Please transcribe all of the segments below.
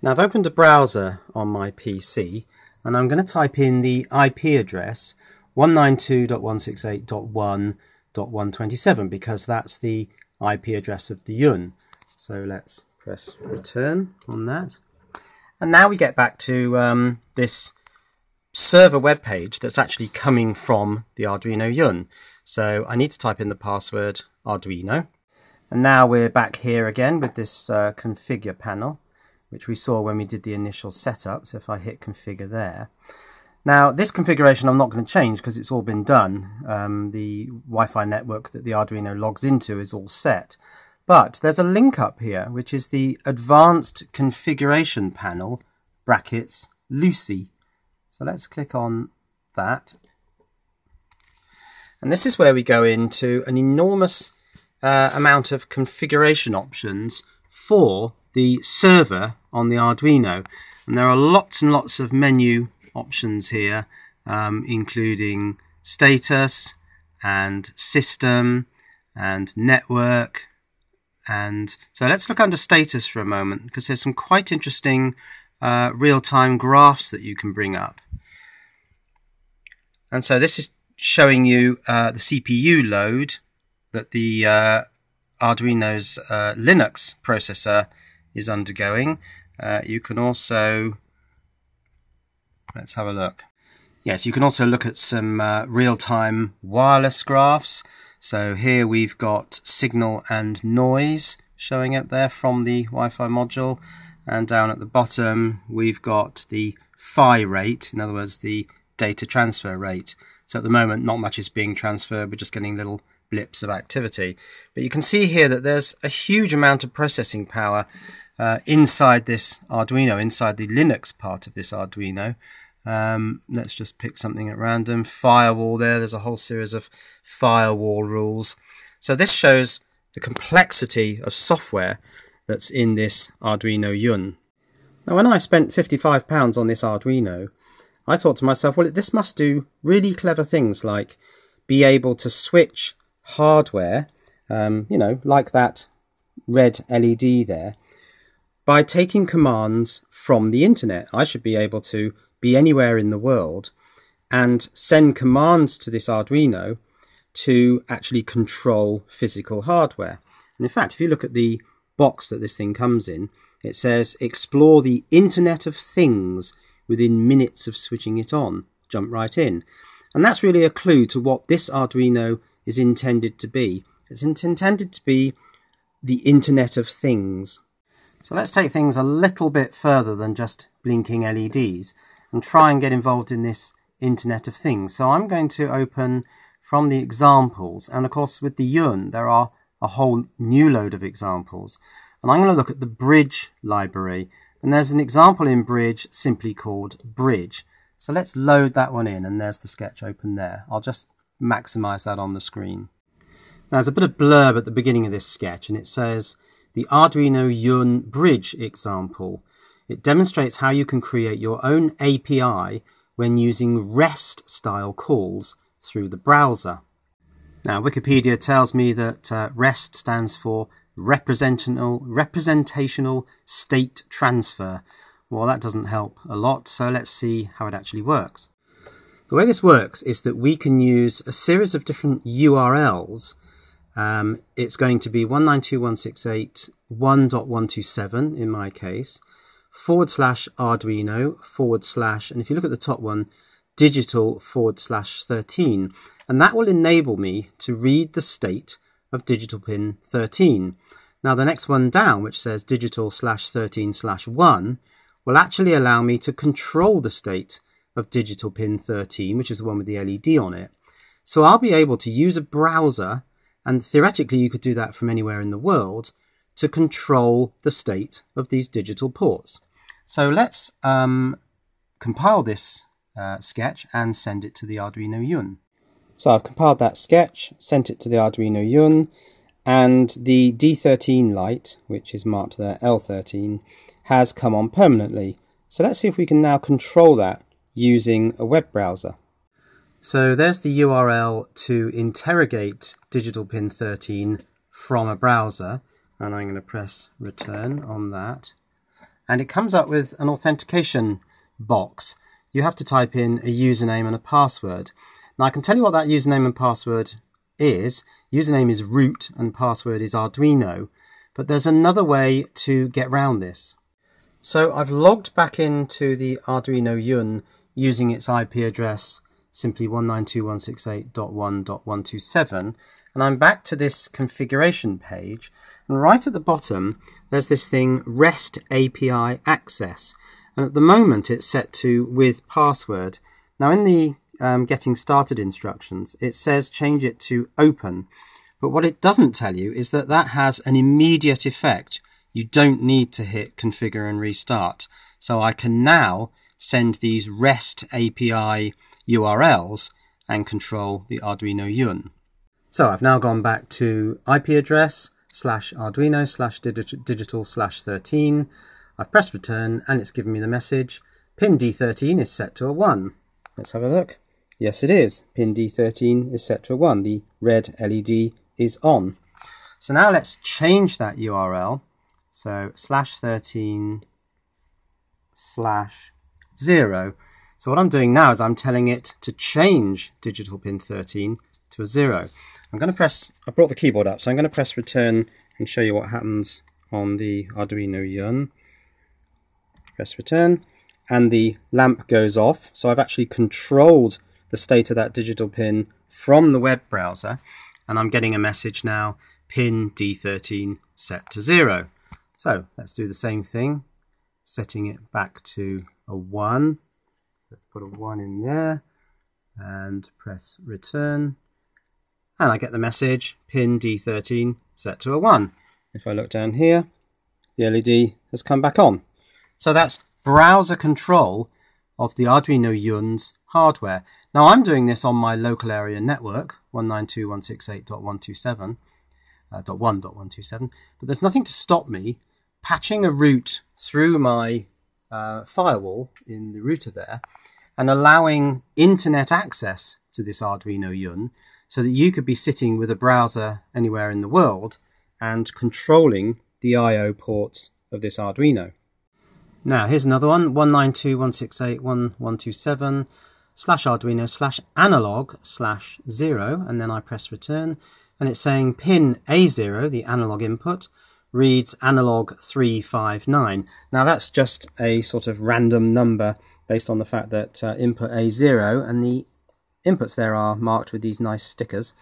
Now I've opened a browser on my PC and I'm going to type in the IP address 192.168.1.127 because that's the IP address of the Yun. So let's press return on that. And now we get back to um, this server web page that's actually coming from the Arduino Yun. So I need to type in the password Arduino. And now we're back here again with this uh, configure panel which we saw when we did the initial setup. So if I hit configure there. Now this configuration I'm not going to change because it's all been done. Um, the Wi-Fi network that the Arduino logs into is all set. But there's a link up here which is the Advanced Configuration Panel brackets LuCI. So let's click on that. And this is where we go into an enormous uh, amount of configuration options for the server on the Arduino. And there are lots and lots of menu options here, um, including status and system and network. And so let's look under status for a moment because there's some quite interesting uh, real-time graphs that you can bring up. And so this is showing you uh, the CPU load that the uh, Arduino's uh, Linux processor is undergoing. Uh, you can also, let's have a look. Yes, you can also look at some uh, real-time wireless graphs. So here we've got signal and noise showing up there from the Wi-Fi module. And down at the bottom, we've got the PHY rate, in other words, the data transfer rate. So at the moment, not much is being transferred. We're just getting little blips of activity. But you can see here that there's a huge amount of processing power uh, inside this Arduino, inside the Linux part of this Arduino. Um, let's just pick something at random. Firewall there, there's a whole series of firewall rules. So this shows the complexity of software that's in this Arduino Yun. Now when I spent £55 on this Arduino, I thought to myself, well this must do really clever things like be able to switch hardware, um, you know, like that red LED there, by taking commands from the internet. I should be able to be anywhere in the world and send commands to this Arduino to actually control physical hardware. And in fact, if you look at the box that this thing comes in, it says explore the Internet of Things within minutes of switching it on. Jump right in. And that's really a clue to what this Arduino is intended to be. It's intended to be the Internet of Things. So let's take things a little bit further than just blinking LEDs and try and get involved in this Internet of Things. So I'm going to open from the examples and of course with the Yun there are a whole new load of examples and I'm going to look at the bridge library and there's an example in bridge simply called bridge. So let's load that one in and there's the sketch open there. I'll just maximize that on the screen. Now, there's a bit of blurb at the beginning of this sketch and it says the Arduino Yun bridge example. It demonstrates how you can create your own API when using REST style calls through the browser. Now Wikipedia tells me that uh, REST stands for representational, representational state transfer. Well that doesn't help a lot so let's see how it actually works. The way this works is that we can use a series of different URLs um, it's going to be 192.168.1.127 in my case, forward slash Arduino, forward slash, and if you look at the top one, digital forward slash 13. And that will enable me to read the state of digital pin 13. Now the next one down, which says digital slash 13 slash 1, will actually allow me to control the state of digital pin 13, which is the one with the LED on it. So I'll be able to use a browser and theoretically, you could do that from anywhere in the world to control the state of these digital ports. So let's um, compile this uh, sketch and send it to the Arduino Yun. So I've compiled that sketch, sent it to the Arduino Yun, and the D13 light, which is marked there L13, has come on permanently. So let's see if we can now control that using a web browser. So there's the URL to interrogate digital pin 13 from a browser and I'm going to press return on that and it comes up with an authentication box. You have to type in a username and a password. Now I can tell you what that username and password is. Username is root and password is Arduino, but there's another way to get round this. So I've logged back into the Arduino Yun using its IP address simply 192.168.1.127 and I'm back to this configuration page and right at the bottom there's this thing REST API access and at the moment it's set to with password. Now in the um, getting started instructions it says change it to open but what it doesn't tell you is that that has an immediate effect. You don't need to hit configure and restart. So I can now send these REST API URLs and control the Arduino Yun. So I've now gone back to IP address slash Arduino slash digital slash 13. I've pressed return and it's given me the message pin D13 is set to a 1. Let's have a look. Yes it is. Pin D13 is set to a 1. The red LED is on. So now let's change that URL. So slash 13 slash 0 so what I'm doing now is I'm telling it to change digital pin 13 to a 0. I'm going to press, I brought the keyboard up, so I'm going to press return and show you what happens on the Arduino Yun. Press return and the lamp goes off. So I've actually controlled the state of that digital pin from the web browser and I'm getting a message now, pin D13 set to 0. So let's do the same thing, setting it back to a 1 let's put a 1 in there and press return. And I get the message, pin D13 set to a 1. If I look down here, the LED has come back on. So that's browser control of the Arduino Yun's hardware. Now I'm doing this on my local area network, 192.168.127, uh, .1.127, but there's nothing to stop me patching a route through my uh, firewall in the router there and allowing internet access to this Arduino Yun so that you could be sitting with a browser anywhere in the world and controlling the I.O. ports of this Arduino. Now here's another one, 192.168.1.127 slash Arduino slash analog slash 0 and then I press return and it's saying pin A0, the analog input, reads analog 359. Now that's just a sort of random number based on the fact that uh, input A0 and the inputs there are marked with these nice stickers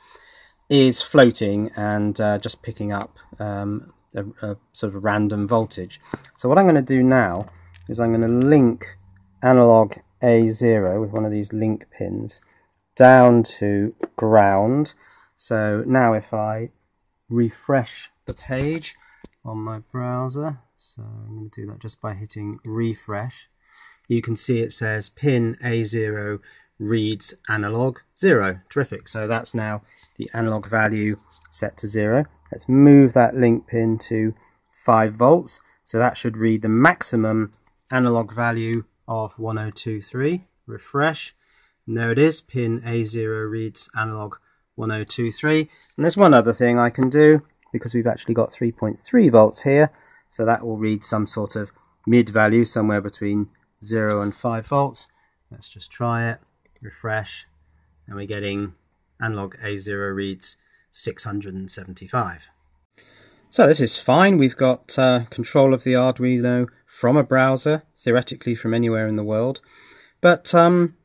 is floating and uh, just picking up um, a, a, sort of random voltage. So what I'm going to do now is I'm going to link analog A0 with one of these link pins down to ground. So now if I refresh the page, on my browser. So I'm going to do that just by hitting refresh. You can see it says pin A0 reads analog 0. Terrific. So that's now the analog value set to 0. Let's move that link pin to 5 volts. So that should read the maximum analog value of 1023. Refresh. And there it is. Pin A0 reads analog 1023. And there's one other thing I can do because we've actually got 3.3 volts here. So that will read some sort of mid value somewhere between 0 and 5 volts. Let's just try it, refresh, and we're getting analog A0 reads 675. So this is fine. We've got uh, control of the Arduino from a browser, theoretically from anywhere in the world. But um,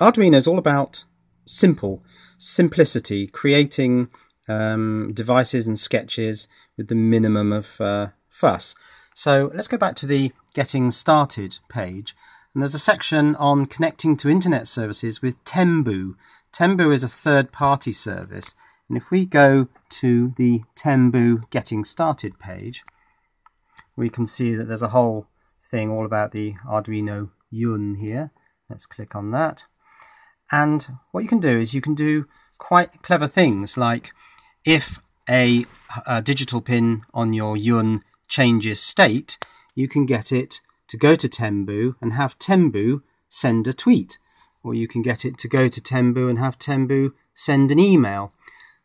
Arduino is all about simple, simplicity, creating um, devices and sketches with the minimum of uh, fuss. So let's go back to the Getting Started page. And there's a section on connecting to internet services with Temboo. Temboo is a third-party service. And if we go to the Temboo Getting Started page, we can see that there's a whole thing all about the Arduino Yun here. Let's click on that. And what you can do is you can do quite clever things like if a, a digital pin on your Yun changes state, you can get it to go to Temboo and have Temboo send a tweet. Or you can get it to go to Temboo and have Temboo send an email.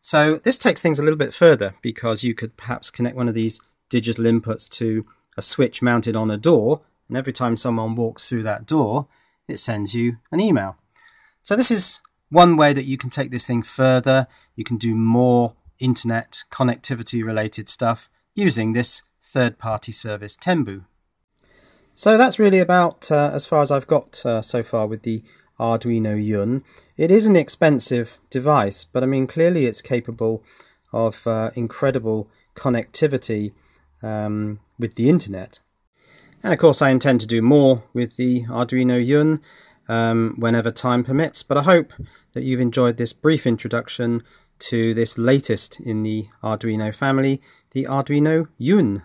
So this takes things a little bit further because you could perhaps connect one of these digital inputs to a switch mounted on a door, and every time someone walks through that door, it sends you an email. So this is one way that you can take this thing further. You can do more internet connectivity related stuff using this third party service Temboo. So that's really about uh, as far as I've got uh, so far with the Arduino Yun. It is an expensive device, but I mean clearly it's capable of uh, incredible connectivity um, with the internet. And of course I intend to do more with the Arduino Yun um, whenever time permits, but I hope that you've enjoyed this brief introduction to this latest in the Arduino family, the Arduino Yun.